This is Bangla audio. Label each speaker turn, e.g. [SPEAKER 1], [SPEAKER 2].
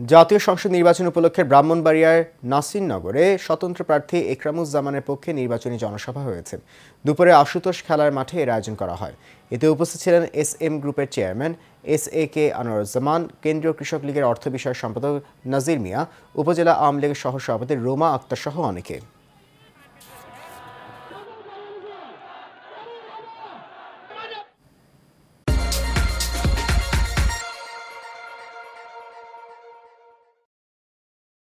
[SPEAKER 1] জাতীয় সংসদ নির্বাচন উপলক্ষে ব্রাহ্মণবাড়িয়ার নাসিরনগরে স্বতন্ত্র প্রার্থী একরামুজ্জামানের পক্ষে নির্বাচনী জনসভা হয়েছে। দুপুরে আশুতোষ খেলার মাঠে এর আয়োজন করা হয়। এতে উপস্থিত ছিলেন এস এম গ্রুপের chairman S A K Anwaruzzaman, কেন্দ্রীয় কৃষক লীগের অর্থ বিষয়ক সম্পাদক নাজির মিয়া, উপজেলা আওয়ামী লীগের সহ সভাপতি রোমা আক্তার সহ অনেকে।